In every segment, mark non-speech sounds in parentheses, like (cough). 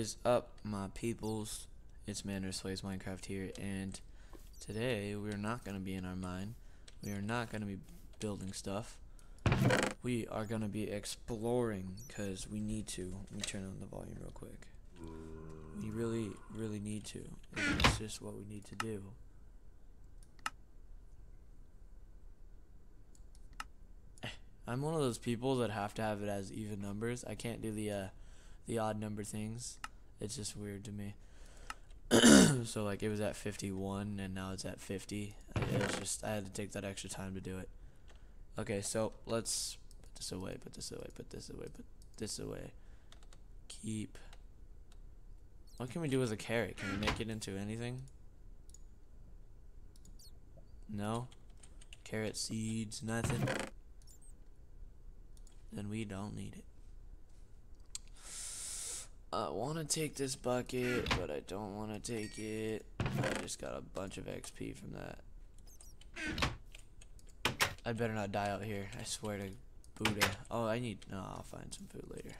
is up, my peoples? It's Manres Plays Minecraft here, and today we're not going to be in our mine. We are not going to be building stuff. We are going to be exploring, because we need to. Let me turn on the volume real quick. We really, really need to. It's just what we need to do. (sighs) I'm one of those people that have to have it as even numbers. I can't do the uh, the odd number things. It's just weird to me. (clears throat) so like it was at 51 and now it's at 50. It was just I had to take that extra time to do it. Okay, so let's put this away, put this away, put this away, put this away. Keep. What can we do with a carrot? Can we make it into anything? No. Carrot seeds, nothing. Then we don't need it. I want to take this bucket, but I don't want to take it. I just got a bunch of XP from that. I better not die out here. I swear to Buddha. Oh, I need... No, I'll find some food later.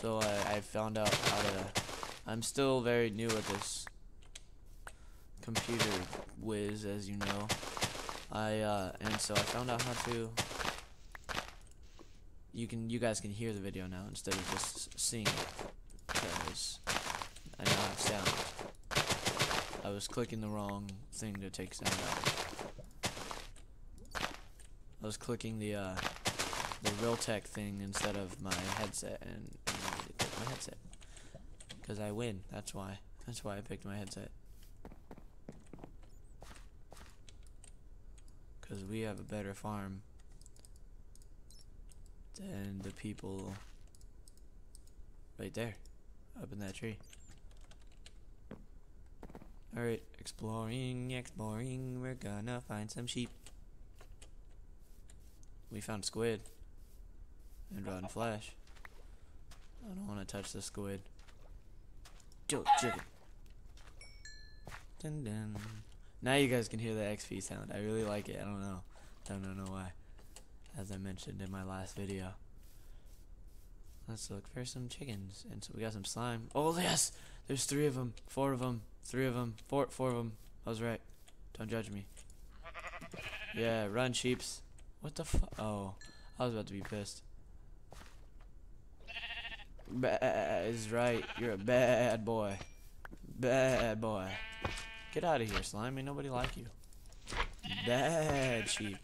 So I, I found out how to... I'm still very new at this computer whiz, as you know. I, uh, and so I found out how to you can you guys can hear the video now instead of just seeing it because I now sound. I was clicking the wrong thing to take sound out. I was clicking the uh, the Realtek thing instead of my headset, and, and my headset because I win. That's why. That's why I picked my headset. Because we have a better farm than the people right there, up in that tree. Alright, exploring, exploring, we're gonna find some sheep. We found squid. And rotten flesh. I don't want to touch the squid. Kill chicken. Dun dun. Now you guys can hear the XP sound. I really like it. I don't know. I don't know why as I mentioned in my last video. Let's look for some chickens. And so we got some slime. Oh, yes! There's three of them. Four of them. Three of them. Four, four of them. I was right. Don't judge me. Yeah, run, sheeps. What the fu- Oh, I was about to be pissed. Bad is right. You're a bad boy. Bad boy. Get out of here, slime. Ain't nobody like you. Bad sheep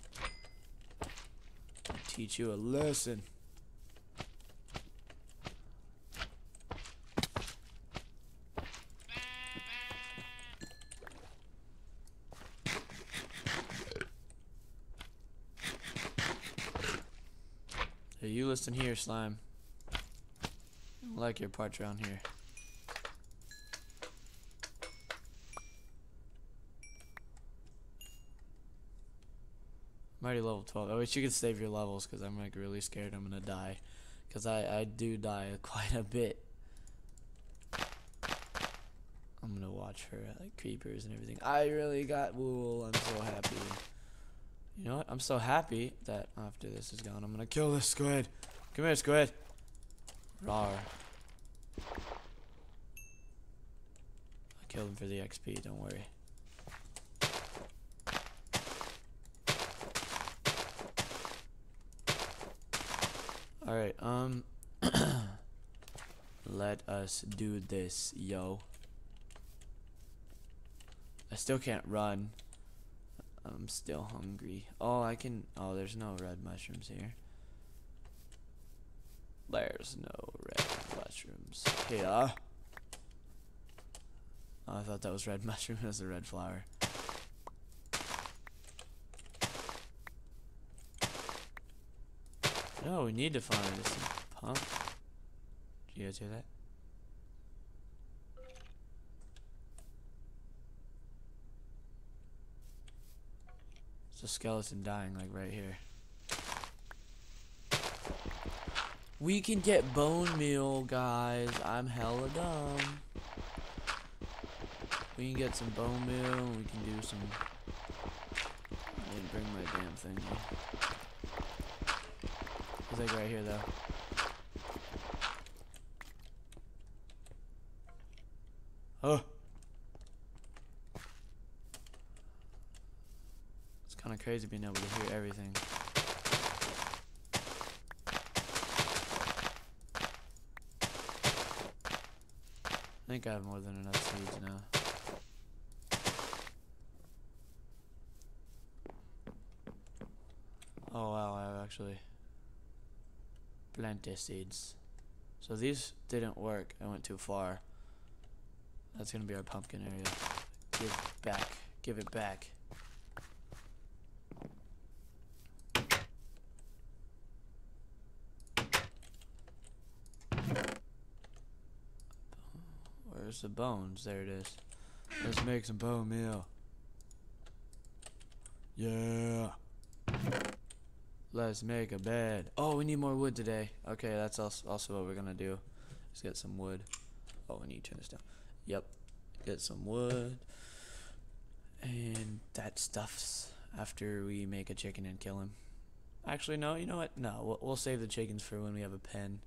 teach you a lesson. Hey, you listen here, slime. I like your parts around here. Already level 12. I wish you could save your levels because I'm like really scared I'm gonna die. Because I, I do die (laughs) quite a bit. I'm gonna watch for uh, like creepers and everything. I really got wool. I'm so happy. You know what? I'm so happy that after this is gone, I'm gonna kill this squid. Come here, squid. Rawr. I killed him for the XP, don't worry. Alright, um let us do this, yo. I still can't run. I'm still hungry. Oh, I can oh there's no red mushrooms here. There's no red mushrooms here. Oh, I thought that was red (laughs) mushroom as a red flower. No, we need to find this pump. Do you guys hear that? It's a skeleton dying, like, right here. We can get bone meal, guys. I'm hella dumb. We can get some bone meal. We can do some... I didn't bring my damn thing. It's like right here, though. Huh. Kind of crazy being able to hear everything. I think I have more than enough seeds now. Oh wow, I have actually plenty seeds. So these didn't work. I went too far. That's gonna be our pumpkin area. Give back. Give it back. Where's the bones? There it is. Let's make some bone meal. Yeah. Let's make a bed. Oh, we need more wood today. Okay, that's also, what we're gonna do. Let's get some wood. Oh, we need to turn this down. Yep. Get some wood. And that stuffs after we make a chicken and kill him. Actually, no, you know what? No, we'll, we'll save the chickens for when we have a pen.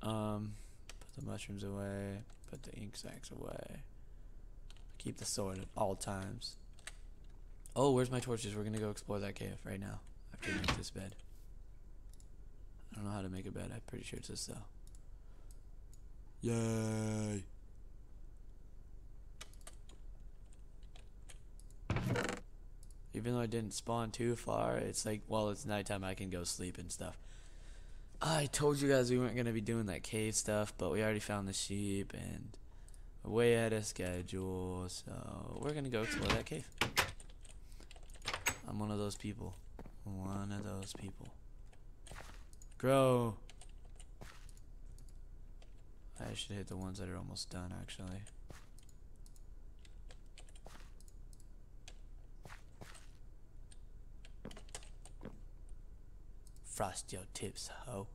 Um, the mushrooms away. Put the ink sacs away. Keep the sword at all times. Oh, where's my torches? We're gonna go explore that cave right now. After we make this bed. I don't know how to make a bed. I'm pretty sure it's this though. Yay! Even though I didn't spawn too far, it's like, well, it's nighttime, I can go sleep and stuff. I told you guys we weren't going to be doing that cave stuff, but we already found the sheep and we're way ahead of schedule, so we're going to go explore that cave. I'm one of those people. One of those people. Grow! I should hit the ones that are almost done, actually. Frost your tips, ho.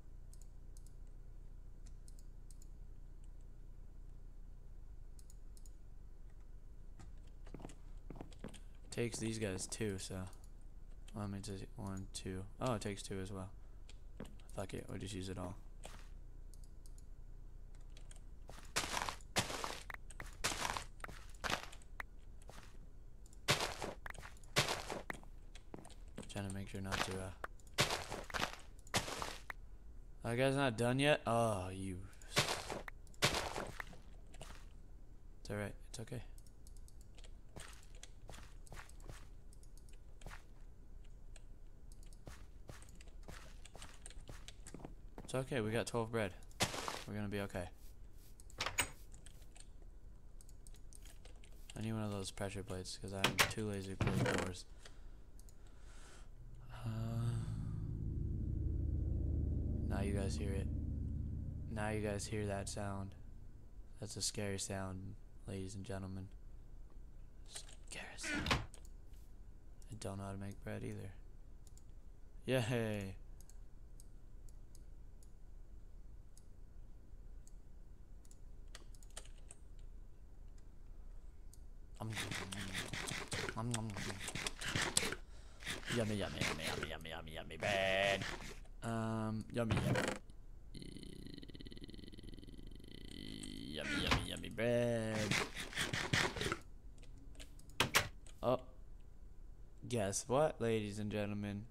Takes these guys too, so. Let me just one, two. Oh, it takes two as well. Fuck it, we'll just use it all. Trying to make sure not to, uh. That guy's not done yet? Oh, you. It's alright, it's okay. It's okay, we got 12 bread. We're gonna be okay. I need one of those pressure plates because I'm too lazy to close doors. Uh, now you guys hear it. Now you guys hear that sound. That's a scary sound, ladies and gentlemen. Scary sound. I don't know how to make bread either. Yay! Um, um, um, yummy, yummy, yummy, yummy, yummy, yummy, yummy, bread. Um, yummy, yummy. Yummy, yummy, yummy bread. Oh. Guess what, ladies and gentlemen?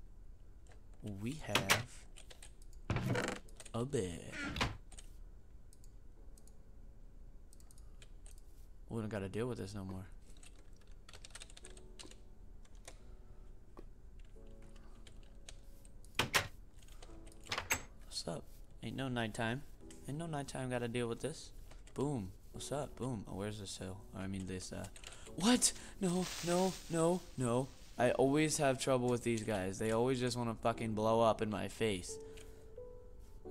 We have a bed. We don't gotta deal with this no more. Ain't no nighttime. Ain't no nighttime gotta deal with this. Boom. What's up? Boom. Oh, where's this hill? I mean this, uh... What? No, no, no, no. I always have trouble with these guys. They always just want to fucking blow up in my face.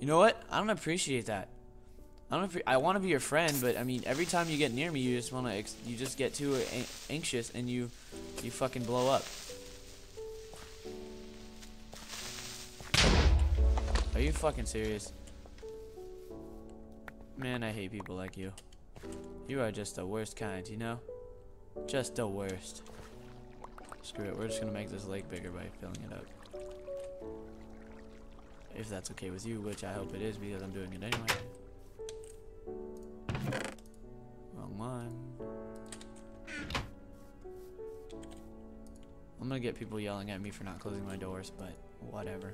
You know what? I don't appreciate that. I don't. I want to be your friend, but I mean, every time you get near me, you just want to. You just get too anxious and you, you fucking blow up. Are you fucking serious? Man, I hate people like you. You are just the worst kind, you know? Just the worst. Screw it, we're just gonna make this lake bigger by filling it up. If that's okay with you, which I hope it is because I'm doing it anyway. Wrong one. I'm gonna get people yelling at me for not closing my doors, but whatever.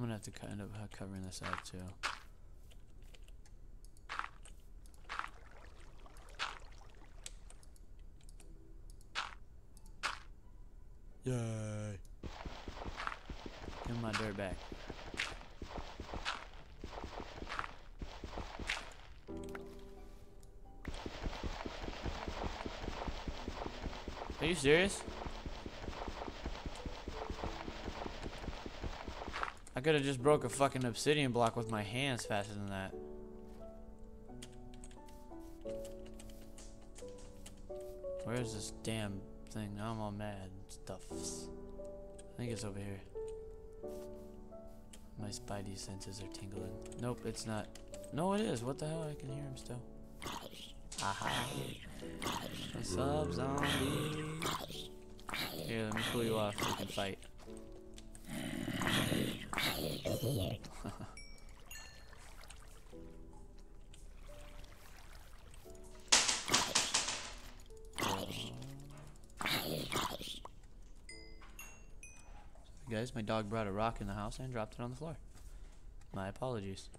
I'm gonna have to kind of uh, covering this up too. Yay! Give my dirt back. Are you serious? I could have just broke a fucking obsidian block with my hands faster than that. Where's this damn thing? Now I'm all mad. Stuffs. I think it's over here. My spidey senses are tingling. Nope, it's not. No, it is. What the hell? I can hear him still. Aha. What's up, zombie? Here, let me pull you off so we can fight. (laughs) Guys, my dog brought a rock in the house and dropped it on the floor. My apologies.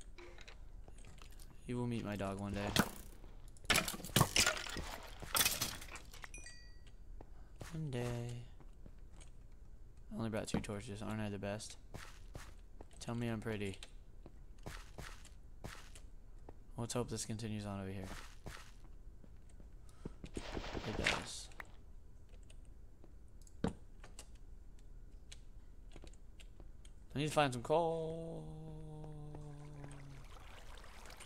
You will meet my dog one day. One day. I only brought two torches. Aren't I the best? Tell me I'm pretty. Let's hope this continues on over here. It does. I need to find some coal.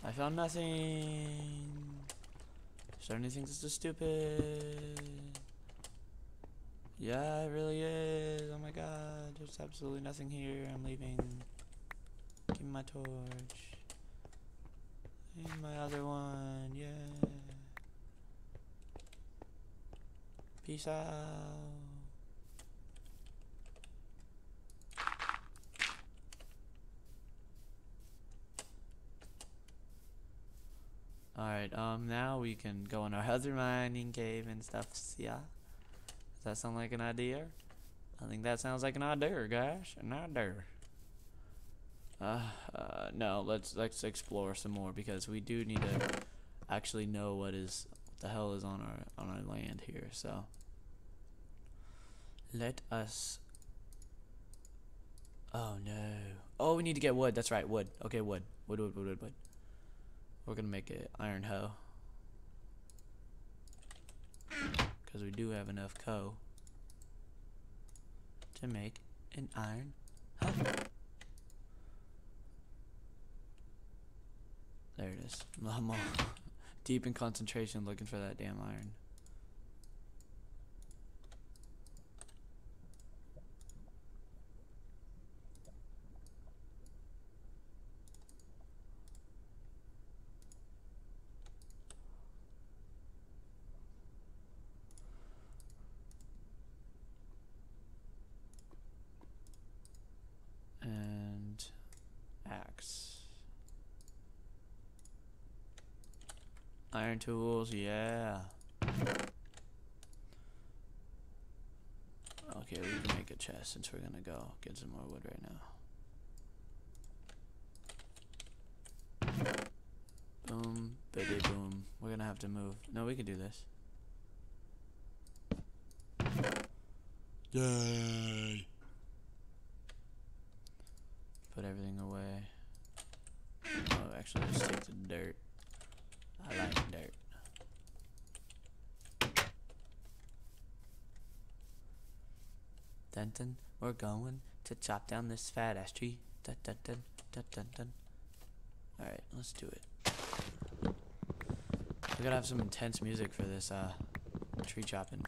I found nothing. Starting to think this is stupid. Yeah, it really is. Oh my god, there's absolutely nothing here. I'm leaving. Me my torch. And my other one, yeah. Peace out. Alright, um, now we can go in our other mining cave and stuff, yeah? Does that sound like an idea? I think that sounds like an idea, guys. An idea. Uh, uh, no, let's let's explore some more because we do need to actually know what is what the hell is on our on our land here. So let us. Oh no! Oh, we need to get wood. That's right, wood. Okay, wood, wood, wood, wood, wood, wood. We're gonna make an iron hoe because we do have enough coal to make an iron hoe. There it is. (laughs) I'm all deep in concentration looking for that damn iron. And axe. Iron tools, yeah. Okay, we can make a chest since we're gonna go get some more wood right now. Boom, baby boom. We're gonna have to move. No, we can do this. Yay! Put everything away. Oh, actually, just take the dirt. I like dirt. Dun dun, we're going to chop down this fat ass tree. Dun dun dun dun dun dun. Alright, let's do it. We gotta have some intense music for this uh, tree chopping.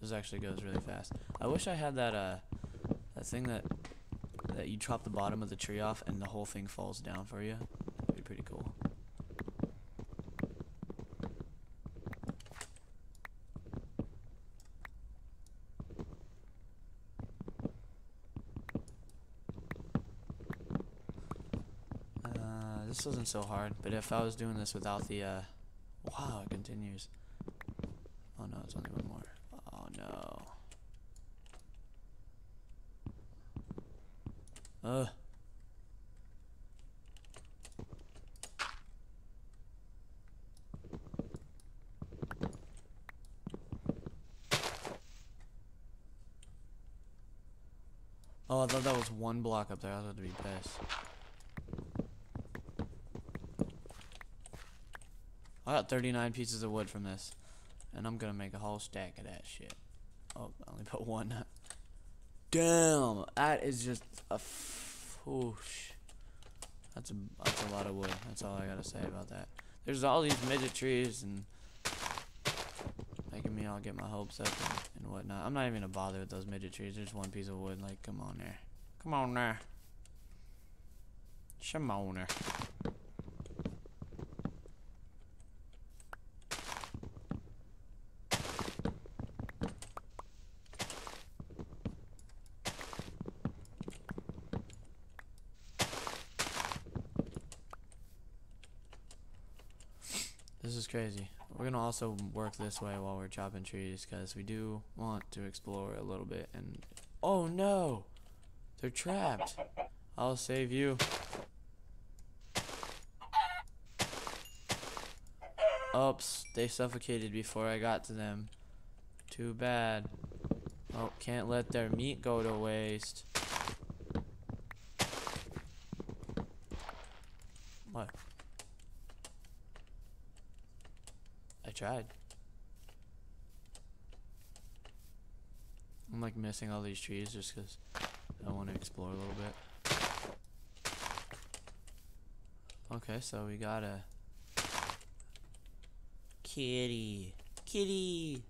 This actually goes really fast. I wish I had that uh, that thing that that you chop the bottom of the tree off and the whole thing falls down for you. That'd be pretty cool. Uh, wasn't so hard, but if I was doing this without the, uh, wow, it continues. Oh no, it's only one more. Oh no. Ugh. Oh, I thought that was one block up there. I was about to be pissed. I got 39 pieces of wood from this. And I'm gonna make a whole stack of that shit. Oh, I only put one. Damn, that is just a whoosh. That's a that's a lot of wood. That's all I gotta say about that. There's all these midget trees and making me all get my hopes up and, and whatnot. I'm not even gonna bother with those midget trees. There's one piece of wood. Like, come on there. Come on there. Come. This is crazy. We're gonna also work this way while we're chopping trees because we do want to explore a little bit and oh no! They're trapped. I'll save you. Oops they suffocated before I got to them. Too bad. Oh can't let their meat go to waste what I tried. I'm like missing all these trees just because I want to explore a little bit. Okay, so we got a kitty. Kitty!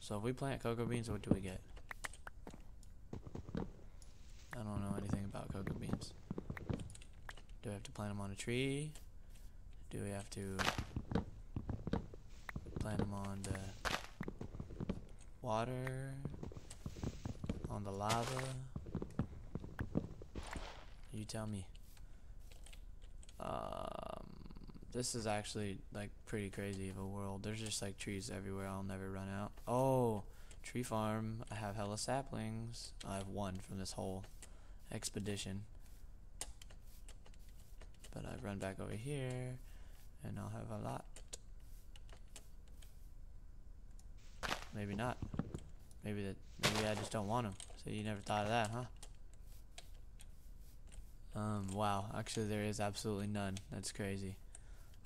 So if we plant cocoa beans, what do we get? I don't know anything about cocoa beans. Do we have to plant them on a tree? Do we have to plant them on the water? On the lava? You tell me. Um, this is actually like pretty crazy of a world. There's just like trees everywhere. I'll never run out. Oh, tree farm. I have hella saplings. I have one from this whole expedition. But I run back over here, and I'll have a lot. Maybe not. Maybe that. Maybe I just don't want them. So you never thought of that, huh? Um. Wow. Actually, there is absolutely none. That's crazy.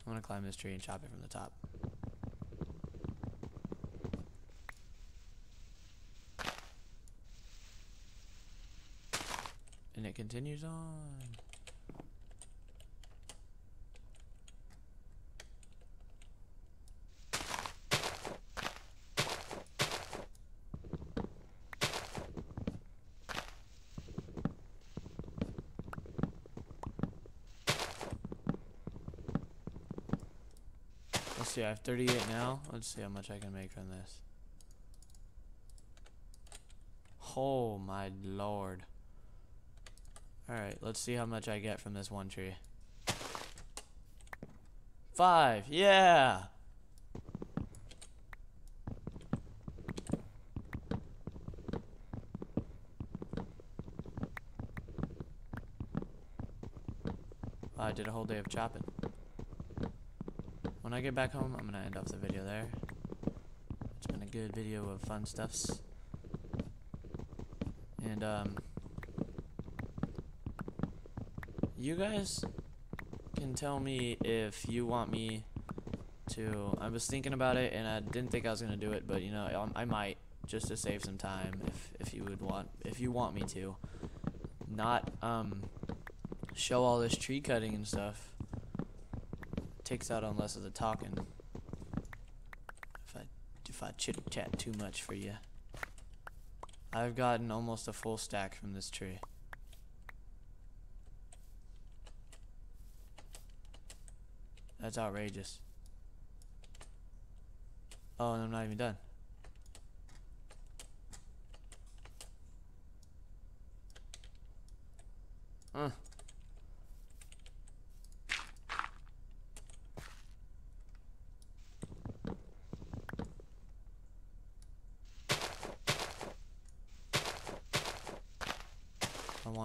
I'm gonna climb this tree and chop it from the top. And it continues on. See, I have 38 now. Let's see how much I can make from this. Oh my lord. Alright, let's see how much I get from this one tree. Five, yeah! I did a whole day of chopping. When I get back home, I'm gonna end off the video there. It's been a good video of fun stuffs. And um you guys can tell me if you want me to I was thinking about it and I didn't think I was going to do it, but you know, um, I might just to save some time if if you would want if you want me to not um show all this tree cutting and stuff takes out on less of the talking. If I if I chit chat too much for you I've gotten almost a full stack from this tree. That's outrageous. Oh and I'm not even done. Uh.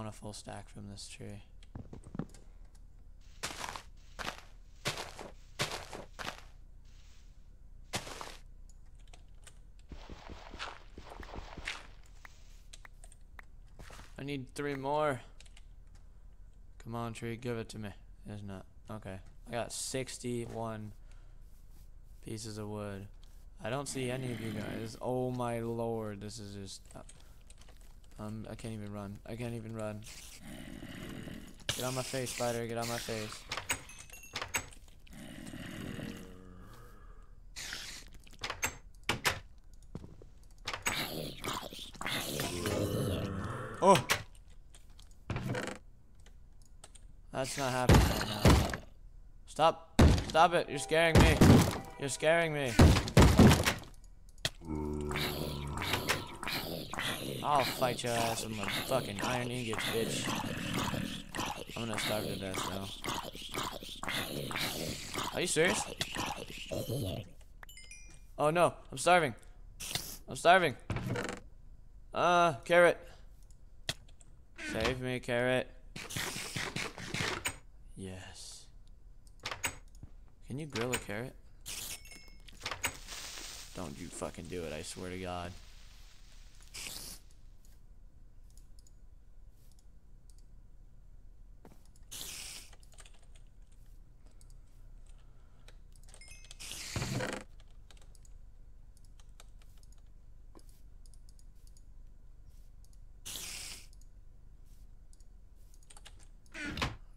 Want a full stack from this tree. I need three more. Come on, tree, give it to me. It's not. Okay. I got 61 pieces of wood. I don't see any of you guys. Oh my lord, this is just... Uh, um, I can't even run. I can't even run. Get on my face, spider. Get on my face. Oh! That's not happening right. Stop. Stop it. You're scaring me. You're scaring me. I'll fight your ass with my fucking iron ingots, bitch. I'm gonna starve to death now. Are you serious? Oh no, I'm starving. I'm starving. Uh, carrot. Save me, carrot. Yes. Can you grill a carrot? Don't you fucking do it, I swear to God.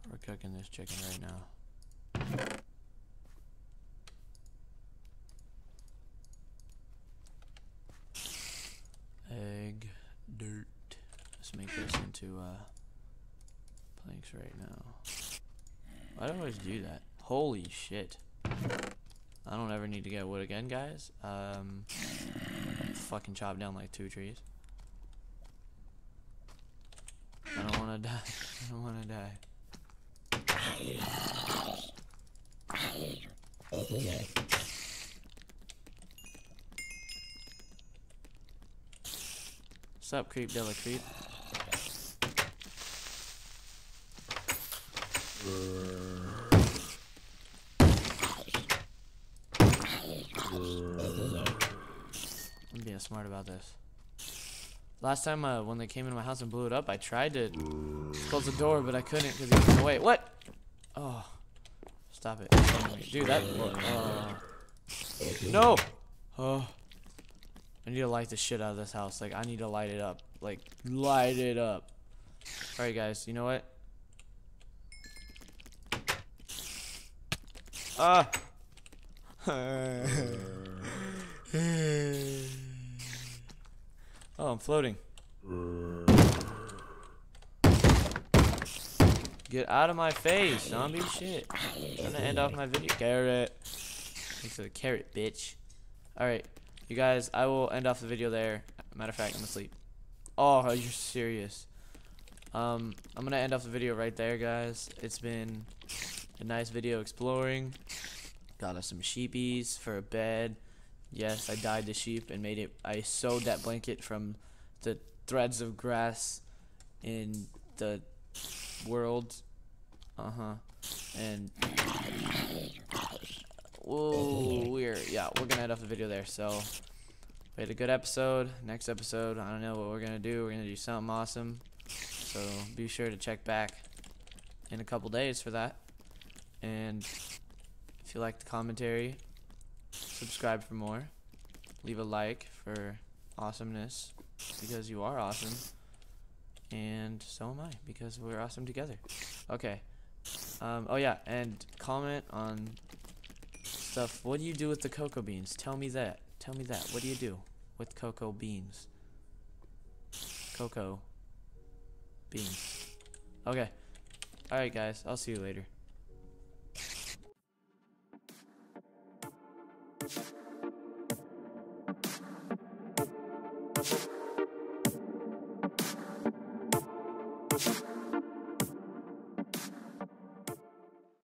We're cooking this chicken right now. Egg, dirt. Let's make this into uh, planks right now. Why do I always do that? Holy shit. I don't ever need to get wood again, guys. Um, fucking chop down like two trees. I don't want to (laughs) die. I don't want to die. What's up, Creep Dilla Creep? I'm being smart about this. Last time uh, when they came into my house and blew it up, I tried to close the door, but I couldn't because he was in the way. What? Stop it. Dude, that... Uh, no! Oh. I need to light the shit out of this house. Like, I need to light it up. Like, light it up. Alright, guys. You know what? Ah! (laughs) oh, I'm floating. Get out of my face, zombie shit. I'm gonna end off my video. Carrot. Thanks for the carrot, bitch. Alright, you guys, I will end off the video there. Matter of fact, I'm asleep. Oh, are you're serious. Um, I'm gonna end off the video right there, guys. It's been a nice video exploring. Got us some sheepies for a bed. Yes, I dyed the sheep and made it. I sewed that blanket from the threads of grass in the world. Uh huh. And we'll, we're yeah, we're gonna end off the video there. So we had a good episode. Next episode, I don't know what we're gonna do. We're gonna do something awesome. So be sure to check back in a couple days for that. And if you liked the commentary, subscribe for more. Leave a like for awesomeness because you are awesome. And so am I because we're awesome together. Okay. Um, oh yeah, and comment on stuff. What do you do with the cocoa beans? Tell me that. Tell me that. What do you do with cocoa beans? Cocoa beans. Okay. Alright guys, I'll see you later.